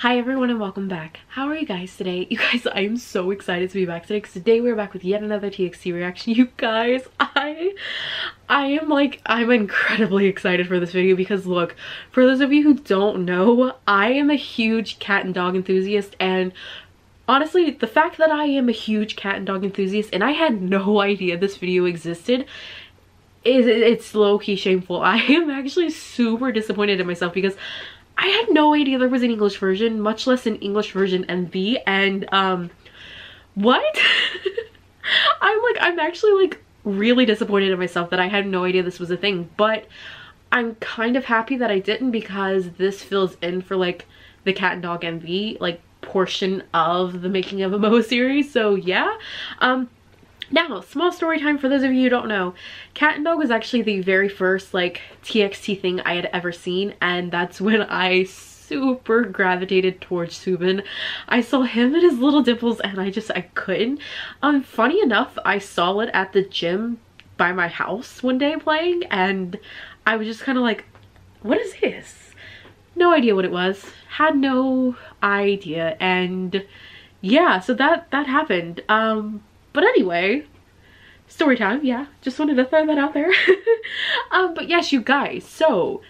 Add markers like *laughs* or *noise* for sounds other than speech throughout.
Hi everyone and welcome back. How are you guys today? You guys, I am so excited to be back today because today we're back with yet another TXT reaction. *laughs* You guys, I, I am like, I'm incredibly excited for this video because look, for those of you who don't know, I am a huge cat and dog enthusiast and honestly, the fact that I am a huge cat and dog enthusiast and I had no *laughs* idea this video existed is it's low-key shameful. *laughs* I am actually super disappointed in myself because I had no idea there was an English version, much less an English version MV, and um, what? *laughs* I'm like, I'm actually like really disappointed in myself that I had no idea this was a thing, but I'm kind of happy that I didn't because this fills in for like the cat and dog MV, like portion of the making of a *laughs* Mo series, so yeah. Um, now, small story time for those of you who don't know. Cat and Dog was actually the very first like TXT thing I had ever seen and that's when I super gravitated towards Soobin. I saw him and his little dimples and I just, I couldn't. Um, funny enough, I saw it at the gym by my house one day playing and I was just kind of like, what is this? No idea what it was. Had no idea and yeah, so that, that happened. Um, but anyway, story time, yeah. Just wanted to throw that out there. *laughs* um, but yes, you guys, so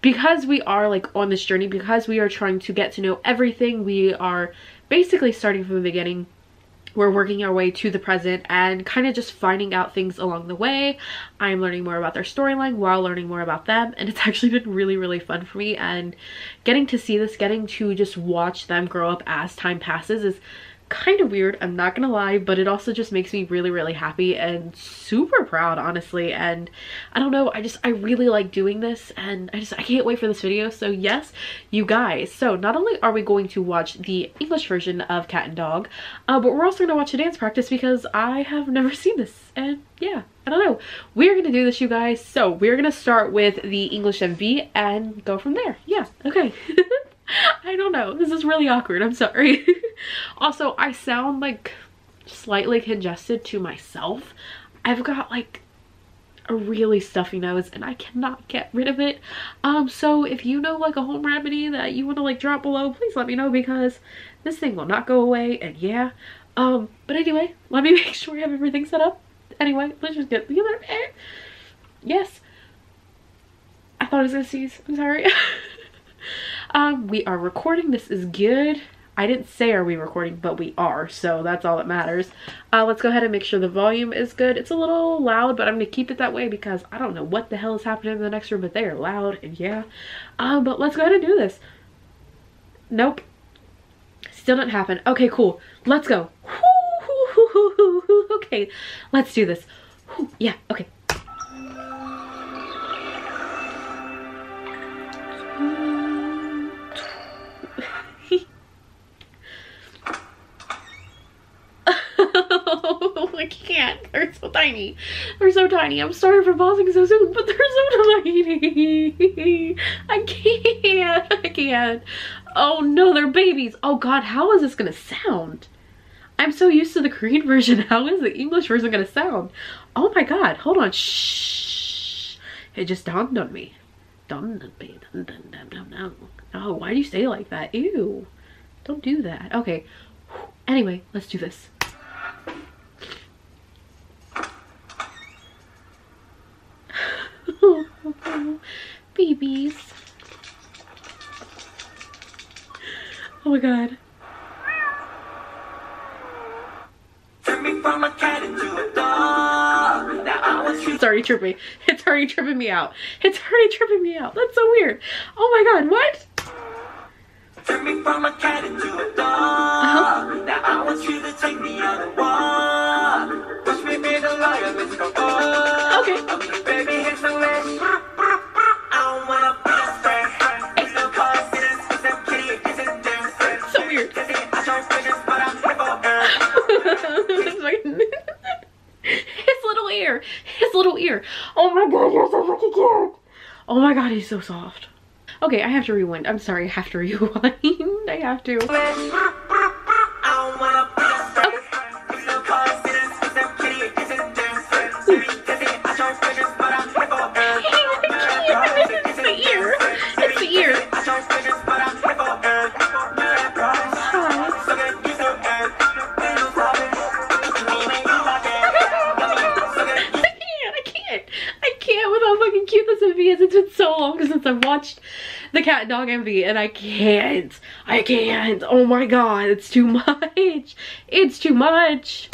because we are like on this journey, because we are trying to get to know everything, we are basically starting from the beginning we're working our way to the present and kind of just finding out things along the way. I'm learning more about their storyline while learning more about them and it's *laughs* actually been really really fun for me and getting to see this, getting to just watch them grow up as time passes is kind of weird i'm not gonna lie but it also just makes me really really happy and super proud honestly and i don't know i just i really like doing this and i just i can't wait for this video so yes you guys. So not only are we going to watch the english version of cat and dog uh, but we're also gonna watch a dance practice because i have never *laughs* seen this and yeah i don't know. We're gonna do this you guys so we're gonna start with the english mv and go from there. Yeah okay *laughs* I don't know. This is really awkward. I'm sorry. *laughs* also, I sound like slightly congested to myself. I've got like a really stuffy nose and I cannot get rid of it. Um, so if you know like a home remedy that you want to like drop below, please let me know because this thing will not go away and yeah. Um, but anyway, let me *laughs* make sure we have everything set up. Anyway, let's just get together. Yes. I thought I was gonna sneeze. I'm sorry. *laughs* Um, we are recording. This is good. I didn't say are we recording, but we are, so that's all that matters. Uh, let's go ahead and make sure the volume is good. It's a little loud, but I'm going to keep it that way because I don't know what the hell is happening in the next room, but they are loud, and yeah. Um, but let's go ahead and do this. Nope. Still didn't happen. Okay, cool. Let's go. Okay, let's do this. Yeah, okay. I can't. They're so tiny. They're so tiny. I'm sorry for pausing so soon, but they're so *laughs* tiny. I can't. I can't. Oh no, they're babies. Oh god, how is this gonna sound? I'm so used to the Korean *laughs* version. How is the English version gonna sound? Oh my god, hold on. Shh. It just dawned on me. Dawned on me. Dun, dun, dun, dun, dun. Oh, why do you say like that? Ew. Don't do that. Okay. Anyway, let's do this. Babies. Oh my god. It's already tripping. It's already tripping me out. It's already tripping me out. That's so weird. Oh my god, what? Turn me from a cat into a dog. Uh -huh. Now I want you to take me on a walk. Push me be the liar, let's go. Okay. Baby, hit the So *laughs* his little ear. His little ear. Oh my god, you're so fucking cute. Oh my god, he's so soft. Okay, I have to rewind. I'm sorry, I have to *laughs* rewind. I have to. fucking so long since I've watched the cat and dog MV and I can't. I can't. Oh my god, it's too *laughs* much. It's too much.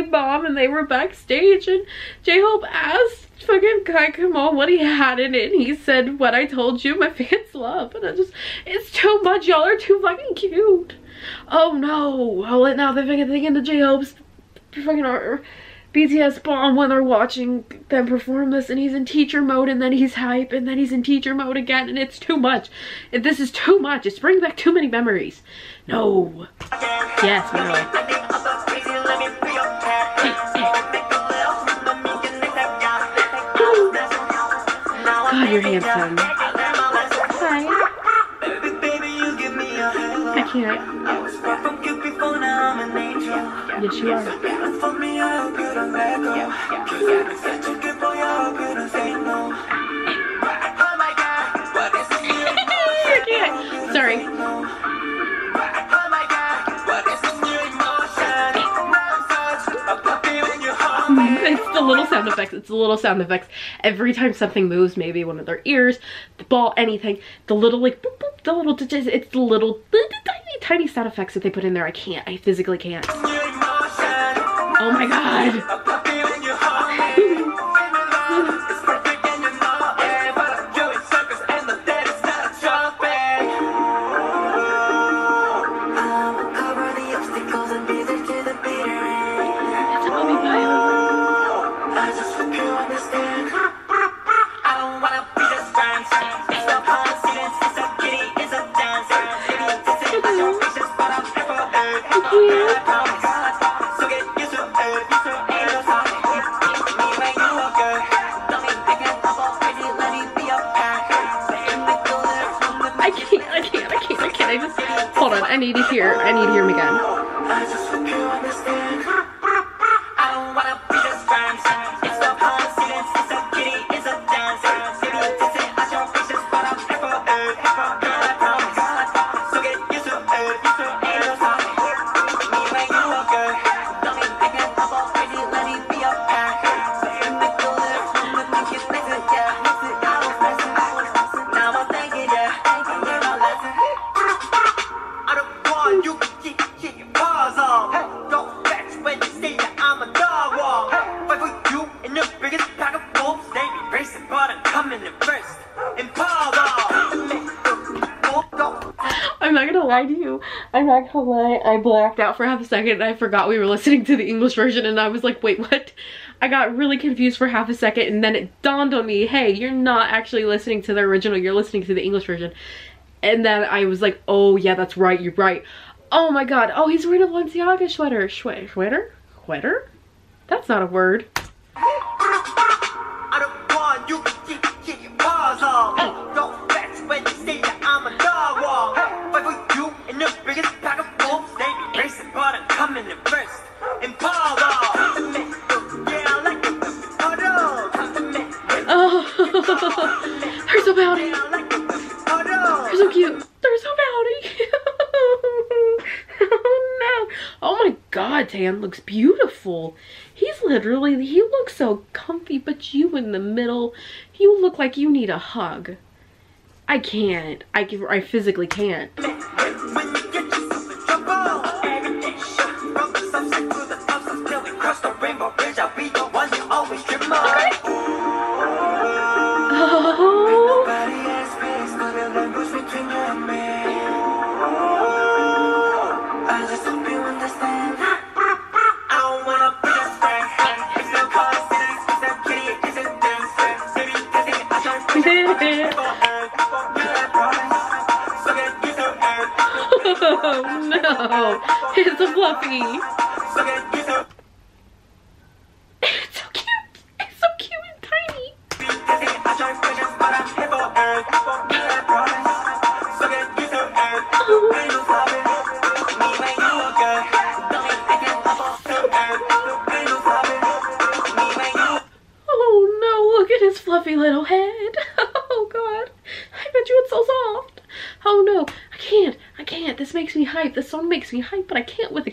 Army bomb and they were backstage and J-Hope asked fucking Kai Kamal what he had in it and he said, what I told you my *laughs* fans love. And I just, it's too much. Y'all are too fucking cute. Oh no. Oh, now they're thinking the J-Hope's fucking are BTS bomb when they're watching them perform this and he's in teacher mode and then he's hype and then he's in teacher mode again and it's too much. This is too much. It's bringing back too many memories. No. Yes, no. You're handsome. Hi. I can't. Yes, you are. I little sound effects. It's the little sound effects. Every time something moves, maybe one of their ears, the ball, anything, the little like boop, boop, the little it's the little tiny tiny sound effects that they put in there. I can't. I physically can't. Oh my god. I'm not gonna lie. I blacked out for half a second and I forgot we were listening to the English version and I was like, wait, what? I got really confused for half a second and then it dawned on me, hey, you're not actually listening to the original, you're listening to the English version. And then I was like, oh yeah, that's right, you're right. Oh my god. Oh, he's wearing a Balenciaga sweater. Schwe sweater? Sweater? That's not a word. *laughs* Oh, I'm coming in first. Oh. *laughs* They're so pouty. They're so cute. They're so pouty. *laughs* oh no. Oh my god, Tan looks beautiful. He's literally, he looks so comfy, but you in the middle, you look like you need a hug. I can't. I, I physically can't. it's so cute. It's so cute and tiny. oh no, look at his fluffy little head. *laughs* Oh god. I bet you it's so soft. Oh no, I can't. I can't. This makes me hype. This song makes me hype, but I can't with a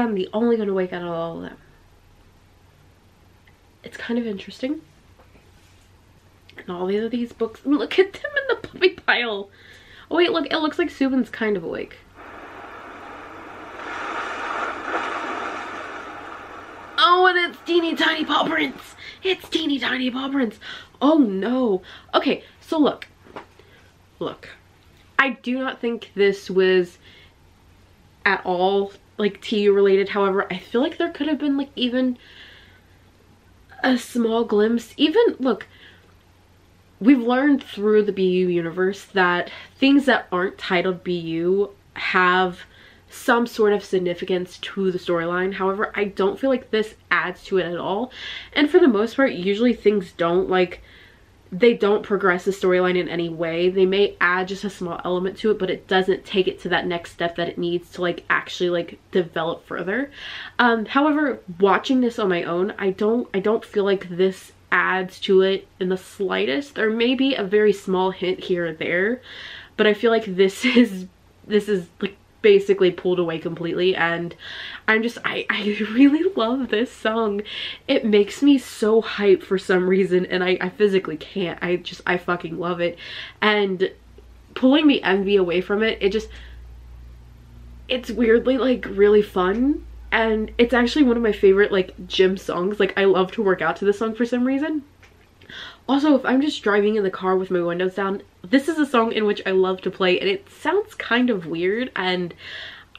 Tam the only one awake out of all of them? It's kind of interesting. And all these of these books, *laughs* look at them in the puppy pile. Oh wait, look, it looks like Soobin's kind of awake. Oh, and it's teeny tiny paw prints. It's teeny tiny paw prints. Oh no. Okay, so look. Look. I do not think this was at all like tea related. However, I feel like there could have been like even a small glimpse. Even look, we've learned through the BU universe that things that aren't titled BU have some sort of significance to the storyline. However, I don't feel like this adds to it at all. And for the most part, usually things don't like they don't progress the storyline in any way. They may add just a small element to it, but it doesn't take it to that next step that it needs to like actually like develop further. Um, however, watching this on my own, I don't I don't feel like this adds to it in the slightest. There may be a very small hint here or there, but I feel like this *laughs* is this is like basically pulled away completely and I'm just I, I *laughs* really love this song. It makes me so hype for some reason and I, I physically can't. I just I fucking love it. And pulling the MV away from it it just it's weirdly like really fun. And it's actually one of my favorite like gym songs. Like I love to work out to this song for some reason also, if I'm just driving in the car with my windows down, this is a song in which I love to play and it sounds kind of weird and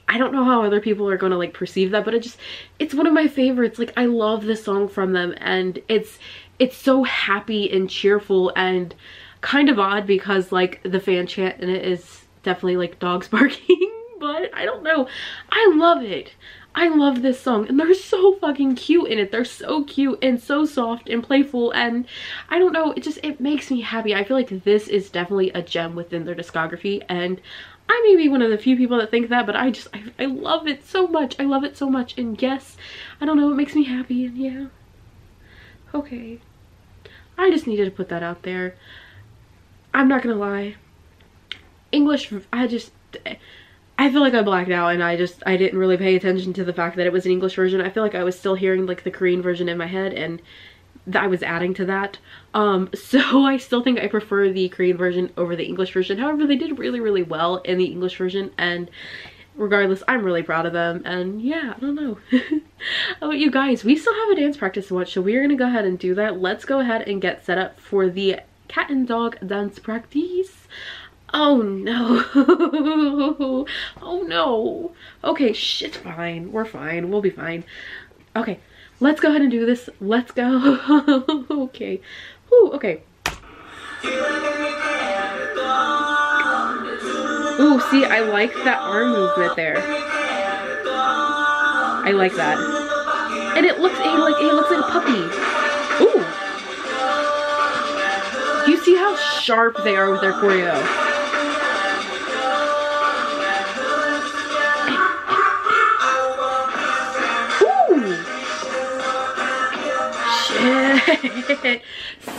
I don't know how other people are going to like perceive that, but it just, it's one of my favorites. Like I love this song from them and it's, it's so happy and cheerful and kind of odd because like the fan chant in it is definitely like dogs *laughs* barking, but I don't know. I love it. I love this song and they're so fucking cute in it. They're so cute and so soft and playful and I don't know, it just, it makes me happy. I feel like this is definitely a gem within their discography and I may be one of the few people that think that, but I just, I, I love it so much. I love it so much and yes, I don't know, it makes me happy and yeah. Okay. I just needed to put that out there. I'm not gonna lie. English, I just, I feel like I blacked out and I just, I didn't really pay attention to the fact that it was an English version. I feel like I was still hearing like the Korean version in my head and I was adding to that. Um, *laughs* so I still think I prefer the Korean version over the English version. However, they did really, really well in the English version and regardless, I'm really proud of them. And yeah, I don't know. *laughs* oh, you guys, we still have a dance practice to watch, so we're gonna go ahead and do that. Let's go ahead and get set up for the cat and dog dance practice. Oh no. *laughs* oh no. Okay, shit, fine. We're fine. We'll be fine. Okay, let's go ahead and do this. Let's go. *laughs* okay. Ooh, okay. Ooh, see, I like that arm movement there. I like that. And it looks like it looks like a puppy. Ooh. Do you see how sharp they are with their choreo? *laughs*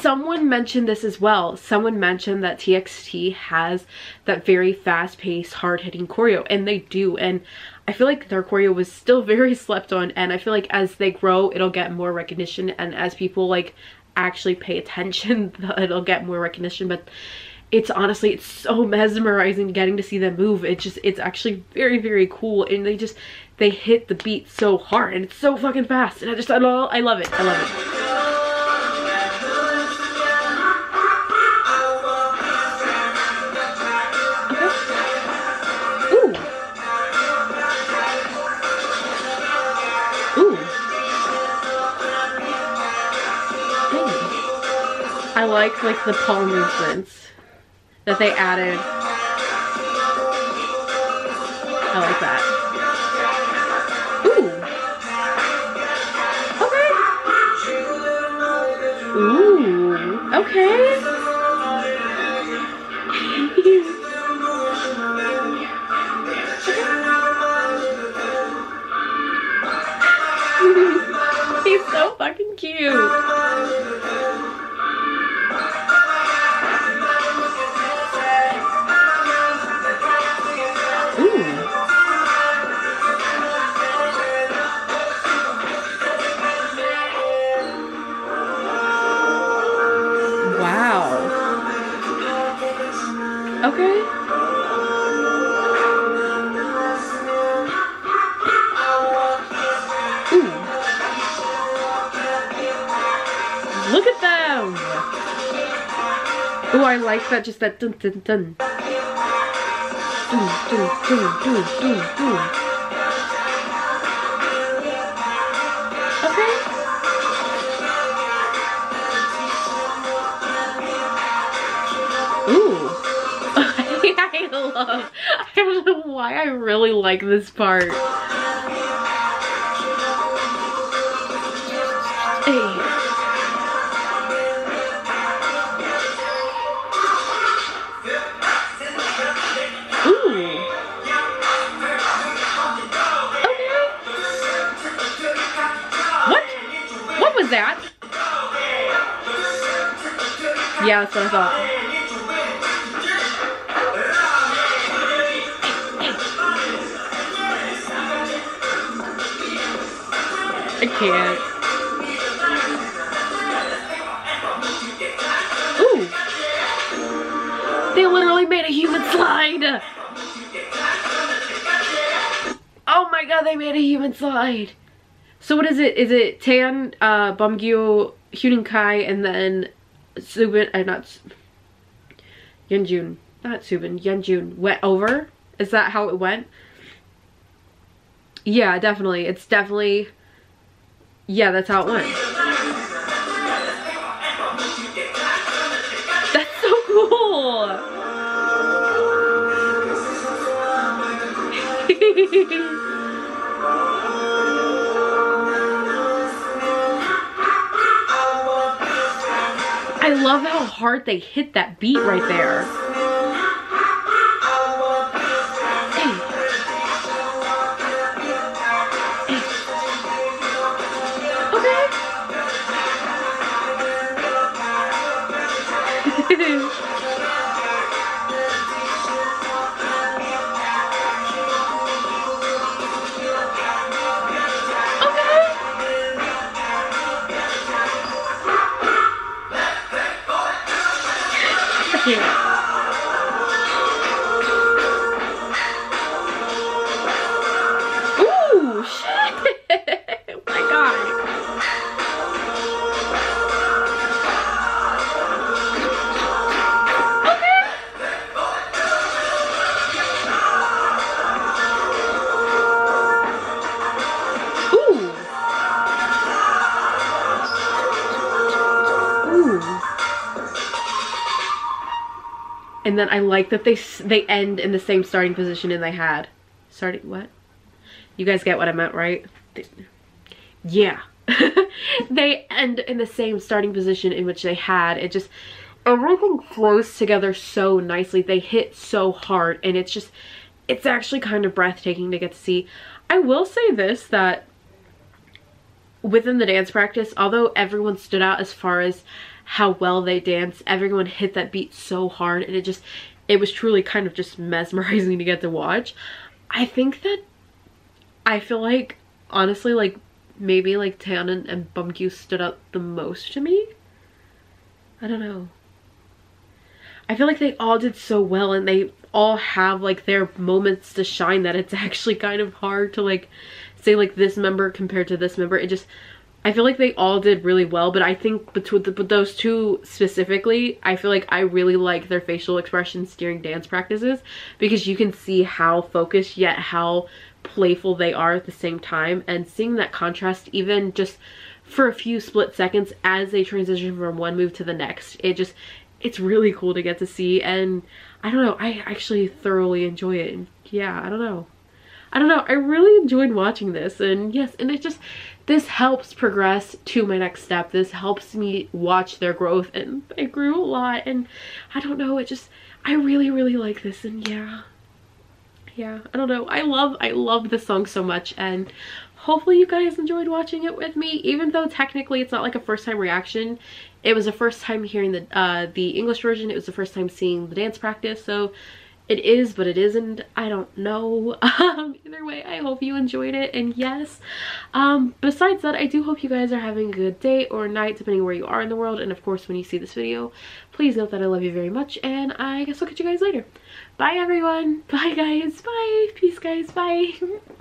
Someone mentioned this as well. Someone mentioned that TXT has that very fast-paced, hard-hitting choreo, and they do. And I feel like their choreo was still very *laughs* slept on, and I feel like as they grow, it'll get more recognition, and as people like actually pay attention, *laughs* it'll get more recognition. But it's honestly it's so mesmerizing getting to see them move it just it's actually very very cool and they just they hit the beat so hard and it's so fucking fast and i just i love, I love it i love it I like like the palm movements that they added. I like that. Ooh. Okay. Ooh. Okay. *laughs* He's so fucking cute. Like that, just that dun dun dun. Dun, dun, dun, dun, dun, dun. Okay. Ooh. *laughs* I love, I don't know why I really like this part. That? Yeah, that's what I thought. I can't. Ooh. They literally made a human slide. Oh my god, they made a human slide. So what is it? Is it Tan, uh, Beomgyu, Huening Kai, and then Soobin, uh, not, Yeonjun, not Soobin, Yeonjun went over? Is that how it went? Yeah, definitely. It's definitely, yeah, that's how it went. *laughs* That's so cool. *laughs* hard they hit that beat right there. Yeah. And then I like that they they end in the same starting position and they had. Starting what? You guys get what I meant, right? They- yeah. *laughs* they end in the same starting position in which they had. It just everything flows together so nicely. They hit so hard and it's just it's actually kind of breathtaking to get to see. I will say this that within the dance practice, although everyone stood out as far as how well they danced, everyone hit that beat so hard and it just it was truly kind of just *laughs* mesmerizing to get to watch. I think that I feel like honestly like maybe like Tan and, and Beomgyu stood out the most to me. I don't know. I feel like they all did so well and they all have like their moments to shine that it's *laughs* actually kind of hard to like say like this member compared to this member. It just I feel like they all did really well, but I think between the, those two specifically, I feel like I really like their facial expressions during dance practices because you can see how focused yet how playful they are at the same time and seeing that contrast even just for a few split seconds as they transition from one move to the next. It just, it's really cool to get to see and I don't know, I actually thoroughly enjoy it. Yeah, I don't know. I don't know, I really enjoyed watching this and yes, and it just, this helps progress to my next step. This helps me watch their growth and I grew a lot and I don't know, it just, I really, really like this and yeah. Yeah, I don't know. I love, I love this song so much and hopefully you guys enjoyed watching it with me even though technically it's not like a first time reaction it was the first time hearing the uh the english version it was the first time seeing the dance practice so it is but it isn't. I don't know. *laughs* Um either way i hope you enjoyed it and yes. Um besides that i do hope you guys are having a good day or night depending where you are in the world and of course when you see this video please note that i love you very much and i guess i'll catch you guys later. Bye everyone. *laughs* Bye guys. Bye. Peace guys. Bye *laughs*